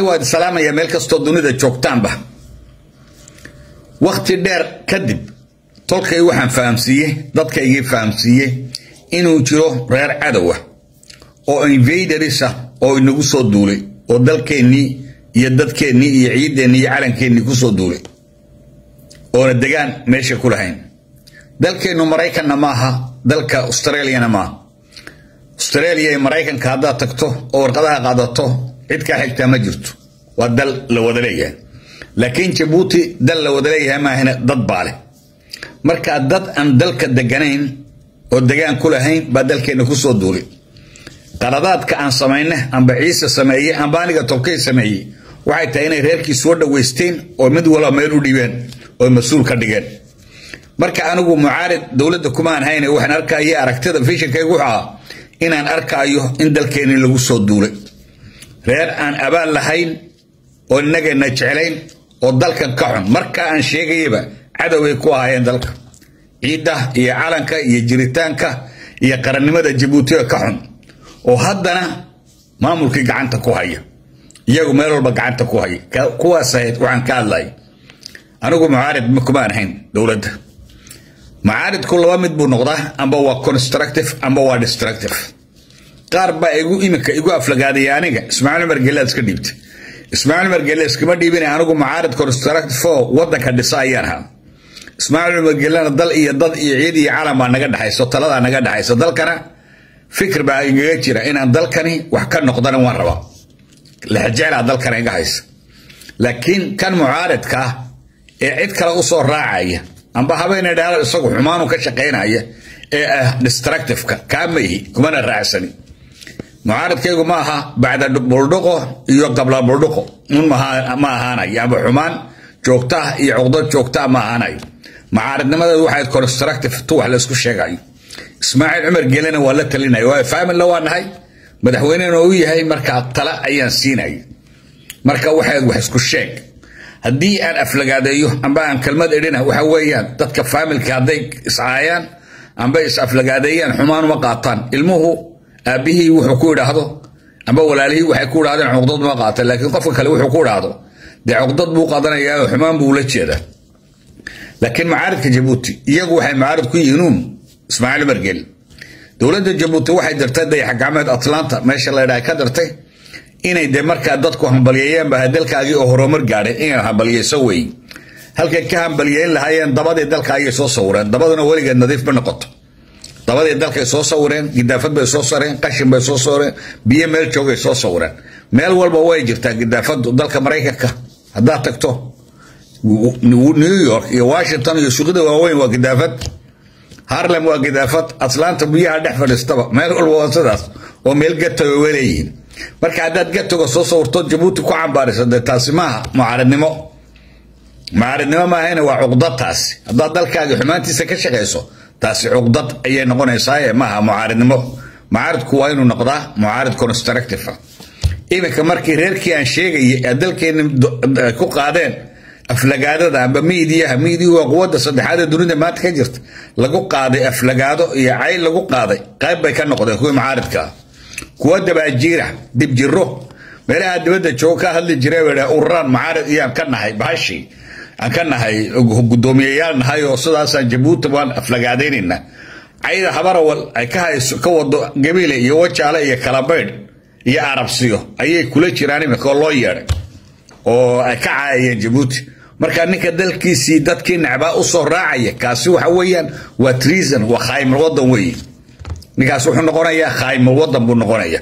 waad salaamaya meel kastoo dunida joogtaanba. Wakti dheer kadib tolkay waxaan fahamsiiyey dadkaygii fahamsiiyey inuu jiro reer cadowa oo invaderis ah oo inagu soo duulay oo dalkeennii iyo dadkeennii iyo ciideennii iyo calankeenii ku soo duulay oona degaan meesha ku lahayn. Dalkeennu maraykanna maaha dalka australiana maaha australia iyo maraykanka haddaad tagto oo warqadaha qaadato cid kaa xigtaa ma jirto. Waa dal la wada leeyahay. Laakiin jabuuti dal la wada leeyahay maahina dad baa leh. Markaa dad aan dalka deganayn oo degaan ku lahayn baa dalkeenna ku soo duulay. Qaladaadka aan samayne amba ciise sameeye amba aniga tolkay sameeyey waxay tahay inay reerkii soo dhoweysteen oo mid walba meel u dhibeen oo mas'uul ka dhigeen. Marka anigu mucaarid dowladda kumaan hayne waxaan arkaya aragtida fishankaygu ahaa inaan arkaayo in dalkeennii lagu soo duulay reer aan abaal lahayn oo innageenna jeclayn oo dalkan ka xun. Marka aan sheegayaba cadoway ku ahaayeen dalka. Ciidda iyo calanka iyo jiritaanka iyo qarannimada jabuutiga ka xun. Oo haddana maamulkii gacanta ku haya. Iyagu meel walba gacanta ku haya. Kuwaas ahayd waxaan ka hadlay. Anigu mucaarid kumaan ahayn dowladda. Mucaaridku laba mid buu noqdaa amba waa constructive amba waa destructive qaar baa igu iminka igu aflagaadaya aniga. Ismaaciil cumar gelle iska dhiibtay ismaaciil cumar gelle iskama dhiibina anigu mucaarid constructive oo wadanka dhisa ayaan ahaa. Ismaaciil cumar gellena dal iyo dad iyo ciid iyo calan baa naga dhexayso taladaa naga dhexayso dalkana. Fikir baa igaga jira inaan dalkani wax ka noqdana waan rabaa. Lexjeclaa dalkana iga haysa. Laakiin kan mucaaridka ah ee cid kale u soo raacaya amba habeena dhaalo isagu xumaanu ka shaqaynaya ee ah destructiveka kaa maihi kumana raacsani mucaaridkaygu ma aha bacda buldhuqo iyo qabla buldhuqo un ma ahaanayo amba xumaan joogtaa iyo cuqdad joogtaa ma ahaanayo mucaaridnimadeedu waxay constructive tu wax laysku sheegayo ismaaciil cumar gelena waa la talinaya waayo faamilla waa nahay. Madaxweynena u yahay markaa tala ayaan siinaya marka waxayd wax isku sheeg. Haddii aan aflagaadeeyo amba aan kelmad idhina waxa weeyaan dadka faamilka hadday iscaayaan amba is aflagaadeeyaan xumaan uma qaataan. Ilmuhu aabbihii wuxuu ku idhaahdo amba walaalihii waxay ku idhahdeen cuqdad uma qaatan laakiin qofka kale wuxuu ku idhaahdo. Dee cuqdad buu qaadanayaa xumaan buu ula jeedaa laakiin macaaridka jabuuti iyagu waxay macaarid ku yihiinuun ismaaciil cumar gel dowladda jabuuti waxay dirtay dayaxgacmeed atlanta meesha la ydhaha ka dirtay inay de markaa dadku hambalyeeyeen baa dalkaagii oo horumar gaadhay inay hambalyeyso wey halkay ka hambalyeyn lahaayeen dabadii dalkaagay soo sawireen dabaduna weligeed nadiif ma noqoto dabadii dalkay soo sawireen gidaafad bay soo sareen qashin bay soo sawireen biyo meel joogay soo sawireen meel walba way jirtaa gidaafadu dalka maraykanka haddaad tagto new york iyo washington iyo suuqyada waaweyn waa gidaafad harlem waa gidaafad atlanta biyaha dhex fadhiistaba meel walba waa sidaas oo meel gatoga waleeyihiin marka haddaad gatoga soo sawirto jabuuti ku cambaarayso dee taasi maaha mucaaridnimo mucaaridnimo maahayna waa cuqdad taasi haddaad dalkaaga xumaantiisa ka shaqayso taasi cuqdad ayay noqonaysaaye maaha mucaaridnimo. Mucaaridku waa inuu noqdaa mucaarid constructive iminka markii reerkii aan sheegayay ee dalkeenna ku qaadeen aflagaadada amba miidiyaha miidiyu waa quwadda saddexaad ee dunida maanta ka jirta. Lagu qaaday aflagaado iyo cayl lagu qaaday qayb bay ka noqdeen kuwii mucaaridka kuwa dabaajiira dibjiro meelaha dibadda joogo ka hadli jira ururaan mucaarid iyaan ka nahay bahashi aan ka nahay guddoomiyayaal nahay oo sidaasaan jabuuti waan aflagaadaynayna cayda habarawal ay ka wado gabiile iyo wajaale iyo kalabaydh iyo arabsiyo ayay kula jiraan imika oo loo yeedhay oo ay ka caayayeen jabuuti. Marka ninka dalkiisii dadkii nacbaa u soo raacaya kaasi waxa weeyaan waa treason waa khaayimal wadan weeye ninkaas wuxuu noqonayaa khaayimal wadan buu noqonaya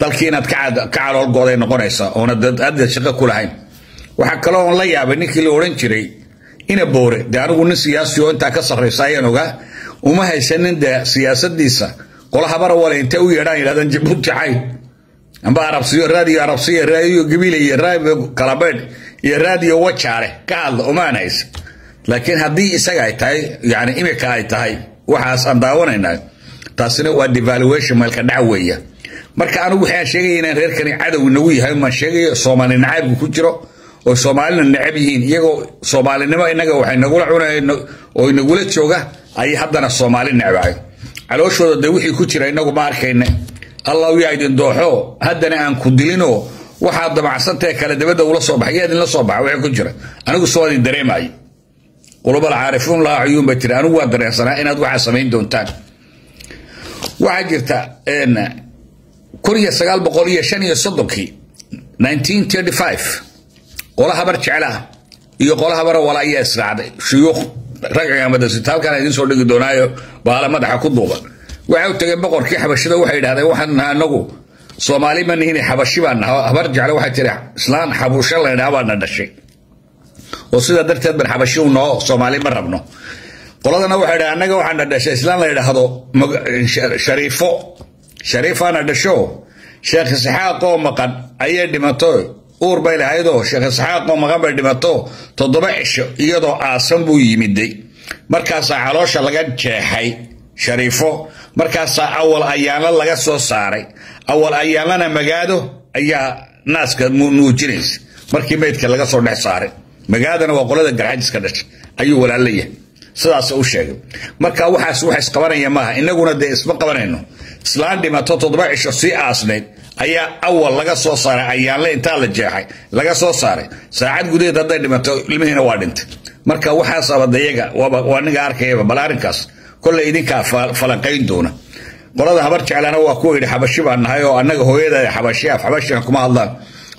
dalkii inaad ka caloolgooday noqonaysaa oona hadda shaqo ku lahayn waxaa kaloo on la yaabay ninkii la odhan jiray ina boore dee anigu nin siyaasi oo intaa ka sarraysa ayaan ogaa uma haysanin dee siyaasadiisa qola habarawale intay u yeedhaan yidhahdaan jabuuti cay amba arabsiyo raadiyo arabsiyo raadiyo gabiile iyo raadiyo kalabeedh iyo raadiyo wajaale ka hadla umaan laakiin haddii isaga ay tahay yani imika ay tahay waxaas aan daawanayna taasina waa devaluation meelka dhac weeya. Marka anigu waxaan sheegaya inaan reerkani cadow inagu yahay maan sheegayo soomaali nacaybku ku jiro oo soomaalina necab yihiin iyagoo soomaalinimo inaga waxay nagula cunayeen oo inagula jooga ayay haddana soomaali necbahay. Calooshooda de wixii ku jira inagu ma arkayne. Allah yaa idin dooxo haddana aan ku dilinoo waxaad damacsantae kale dabadda ula soo baxay yaa idinla soo baxa wixii ku jira. Anigu soo idin dareemayo qulubal caarifuun cuyuun bay tiri anigu waa dareensanaa inaad waxaa samayn doontaan. Waxaa jirta kun iyo sagaal boqol iyo shan iyo soddonkii nineteen thirty five qola habar jeclaah iyo qola habara wala ayaa israacday. Shuyuukh ragciga madrasita halkaan idiin soo dhigi doonaayo baala madaxa ku duuban waxay u tageen boqorkii xabashida waxay yidhahdeen waxaan nahay anagu soomaali ma nihin xabashi baan naha habar jecle waxay tiri islaan xabusho laydhaha baana dhashay. Oo sidaa darteed ban xabashi noo soomaali ma rabno. Qoladana waxay dhaha annaga waxaana dhashay islaan la yidhaahdo shariifo. Shariifaana dhasho? Sheekh isxaaq oo maqan ayay dhimato uur bay lahaydoo sheekh isxaaq oo maqan bay dhimato toddoba cisho iyadoo aasan buu yimiday. Markaasaa caloosha laga jeexay shariifo. Markaasaa awal ayaanla laga soo saaray. Awal ayaanlana magaado ayaa naaska nuujinaysa. Markii meydka laga soo dhex saaray. Magaadana waa qolada garxajiska dhashay. Ayuu walaalayahay sidaas u sheegay. Marka waxaas wax isqabanaya maaha. Inaguna dee isma qabanayno. Islaan dhimato toddoba cisho sii aasnayd ayaa awal laga soo saaray ayaanle intaa la jeexay laga soo saaray. Saacad gudaheed hadday dhimato ilmihiina waa dhintay. Marka waxaas abadayaga waa ninga arkayaba bal arrinkaas kolley idinkaa falanqayn doona. Qolada habar jeclana waa kuwa yidhi xabashi baan nahay oo annaga hooyada xabashi af xabashiga kuma hadlaan.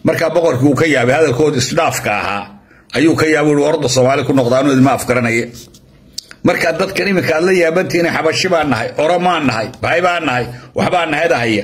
Markaa boqorkii uu ka yaabay hadalkooda isdhaafka ahaa. Ayuu ka yaabay ui warda soomaali ku noqdaanu idma afgaranaya marka dadkan iminka aad la yaabantiina xabashi baan nahay oromaan nahay bahay baan nahay waxbaa nahadahaya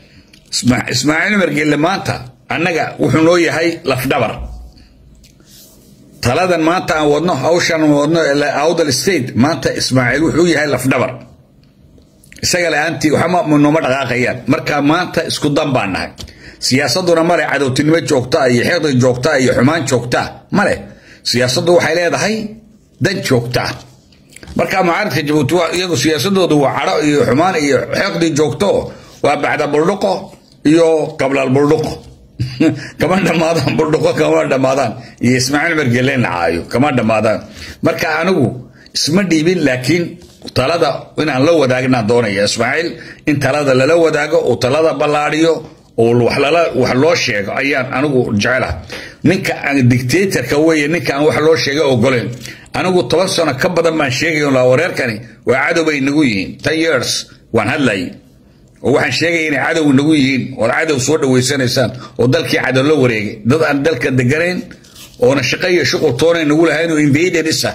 ismaaciil margelle maanta annaga wuxuu noo yahay lafdhabar. Taladan maanta aan wadno hawshan wadno awdal state maanta ismaaciil wuxuu yahay lafdhabar. Isaga la'aantii waxba nooma dhaqaaqayaan. Marka maanta isku dan baan nahay. Siyaasaduna male cadowtinimo joogtaa iyo xiqdi joogtaa iyo xumaan joogtaa male siyaasaddu waxay leedahay dan joogtaa marka mucaaridka jabuuti iyagu siyaasadoodu waa cadho iyo xumaan iyo xiqdi joogto waa bacda buldhuqo iyo qablal buldhuqo kama dhammaadaan buldhuqo kama dhammaadaan iyo ismaaciil margele nacaayo kama dhammaadaan marka anigu isma dhiibin laakiin talada inaan la wadaagnaan doonaya ismaaciil in talada lala wadaago uu talada ballaadhiyo oo wax loo sheego ayaan anigu jecelaha ninka aan dictatorka weeye ninka aan wax loo sheega ogoleen anigu toban sano ka badan baan sheegay wareerkani waa cadow bay nagu yihiin. Ten years waan hadlayay oo waxaan sheegaya inay cadow nagu yihiin ood cadow soo dhaweysanaysaan oo dalkii cadow la wareegay. Dad aan dalka deganayn oona shaqo iyo shuqul toonay nagu lahayn oo invaderisa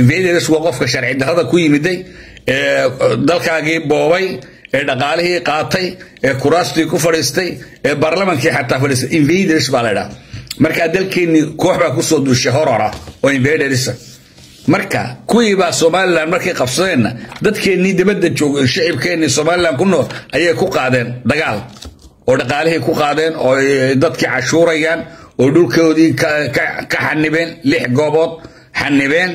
invaders waa qofka sharci darrada ku yimiday ee dalkaagii boobay ee dhaqaalihii qaatay ee kuraastii ku fadhiistay ee baarlamankii xataa fadhiistay. Invaders baa la ydhaha markaa dalkeennii koox baa ku soo duushay horora oo invaderisa marka kuwii baa somalilan markay qabsadeenna dadkeennii dibadda joogay shicibkeennii somalilan ku nool ayay ku qaadeen dagaal. Oo dhaqaalihii ku qaadeen oo dadkii cashuurayaan oo dhulkoodii ka xanibeen lix goobood xanibeen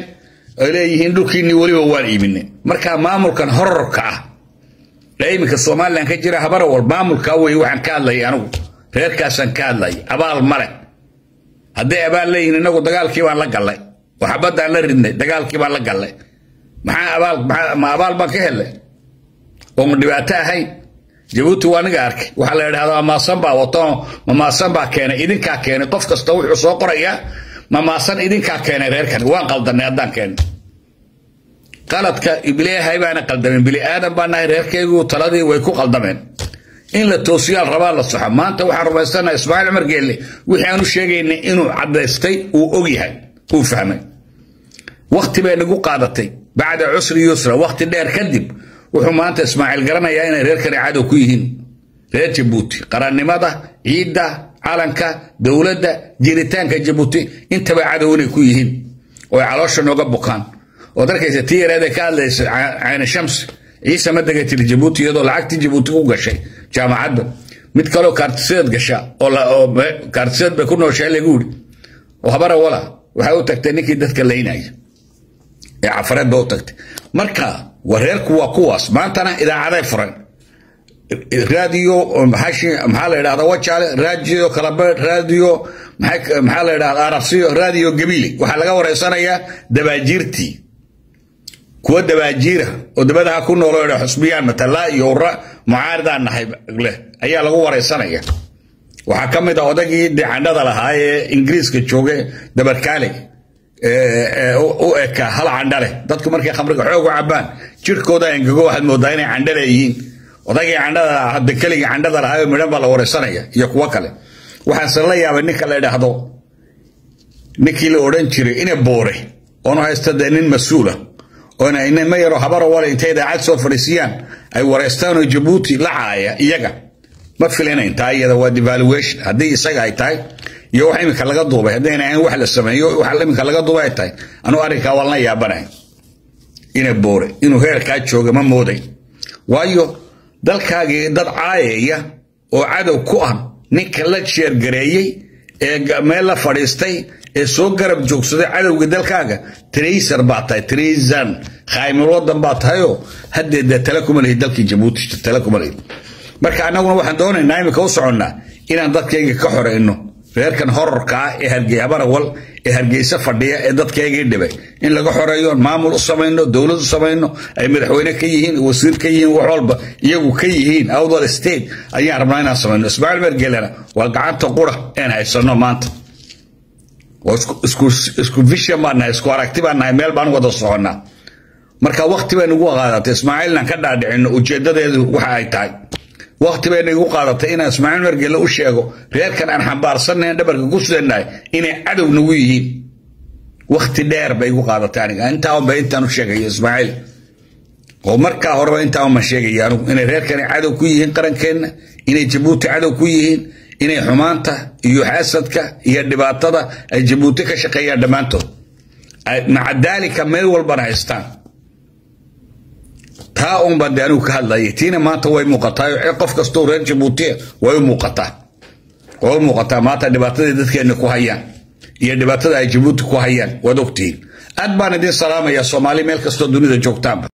ay leeyihiin dhulkiinnii weliba waan iibinay. Marka maamulkan horarka ah ee iminka somalilan ka jira habarawal maamulkaa wey waxaan ka hadlayay anigu reerkaasaan ka hadlayay abaal male hadday abaal leeyihiin inagu dagaalkii baan la gallay waxbaddaan la ridnay dagaalkii baan la gallay. Ma abaal baan ka helay? Oo ma dhibaato ahayn? Jabuuti waa niga arkay. Waxaa la yidhahdaa mamaasan baa wato mamaasan baa keenay idinkaa keenay. Qof kasta wuxuu soo qorayaa mamaasan idinkaa keenay reerkani waan qaldanay haddaan keenay. Qaladka ibliahay baana qaldamen bili aadan baa nahay reerkaygu taladii way ku qaldameen. In la toosiyaal rabaa la soxo. Maanta waxaan rumaysanaha ismaaciil cumar geelle wixii aanu sheegaynay inuu cadaystay uu og yahay uu fahmay wakti bay nagu qaadatay. Bacda cusri yusra wakti dheer kadib wuxuu maanta ismaaciil garanayaa inay reerkani cadow ku yihiin. Reer jabuuti qarannimada ciidda calanka dowladda jiritaanka jabuuti intaba cadow inay ku yihiin. Oo caloosha nooga bukaan. Ood arkaysa tii yareedee ka hadlaysa cayna shams ciise ma dega tiri jabuuti iyadoo lacagtii jabuuti ku gashay jaamacadda. Mid kaloo kaartiseed gasha kaartiseed bay ku nooshahay lagu oo habara wala waxay u tagtay ninkii dadka laynaya ee cafareed ba u tagtay. Marka wareerku waa kuwaas maantana idaacaday furan. Raadiyo maxaa la yidhahda wajaale raadiyo kalabeed raadiyo maxaa la yidhahda arabsiyo raadiyo gabiili waxaa laga wareysanayaa dabaajiirtii. Kuwa dabaajiira oo dabadaha ku nooloo xusbiyaan matalaa iyo ura mucaaridaan nahay leh ayaa lagu wareysanaya. Waxaa ka mid a odagii dicandhada lahaa ee ingiriiska jooga dabarkaale u eka hal candhale dadku markay khamriga xoog u cabaan jirkooda engago waxaad moodaa inay candhale yihiin odagii candhada hadda keligii candhada lahaa midhan baa la wareysanaya iyo kuwo kale. Waxaase la yaabay ninka la idhaahdo ninkii la odhan jiray ina boore oonu haysta dee nin mas'uula? Oona inama yaro habaro wale intay idaacad soo fadhiisiyaan? Ay wareystaan oo jabuuti la iyaga. Ma filinayn taa iyada waa devaluation haddii isaga ay tahay iyo wax iminka laga duubay haddayna ahayn wax la sameeyo wax iminka laga duubay ay tahay anuu arrinkaa waan la yaabanahay ina boore inuu heerkaa jooga ma mooday waayo dalkaagii dad caayaya oo cadow ku ah ninka la sheergareeyey ee meel la fadhiistay ee soo garab joogsaday cadowga dalkaaga tracer baa tahay traisan khaymil wadan baa tahayoo haddee dee tale kuma lihi dalkii jabuuti tale kuma lihi marka annaguna waxaan doonaynaa iminka u soconnaa inaan dadkayga ka xoreyno reerkan horarka ah ee hargey habarawal ee fadhiya ee dadkaygii dhibay. In laga xoreeyo maamul u samayno dowlad u samayno ay madaxweyne ka yihiin wasiir ka yihiin wax walba iyagu ka yihiin outdoor state ayaan rabnaa inaan samayno. Ismaaciil mergelena waa gacanta qura een haysano maanta. Isku vision baan nahay isku aragti baan nahay meel baan wada soconnaa. Marka wakti bay nagu qaadatay ismaaciilnan ka dhaadhicino ujeedadeedu waxa ay tahay wakti bay nagu qaadatay inaan ismaaciil mergele u sheego. Reerkan aan xambaarsannayn dhabarka ku sidannahay inay cadow nagu yihiin. Wakti dheer bay igu qaadatay aniga. Intaaunba intaan u sheegayo ismaaciil. Oo markaa horeba intaaunban sheegaya anugu inay reerkani cadow ku yihiin qarankeenna inay jabuuti cadow ku yihiin inay xumaanta iyo xasadka iyo dhibaatada ay jabuuti ka shaqeeyaan dhammaantood. Maca daalika meel walbana haystaan taa unbaan de anigu ka hadlayay. Tiina maanta way muuqataa qof kastoo reer jabuutia way u muuqataa. Way u muuqataa. Maanta dhibaatadii dadkeenna ku hayaan iyo dhibaatada ay jabuuti ku hayaan waad ogtihiin aad baan idin salaamayaa soomaali meel kastoo dunida joogtaanba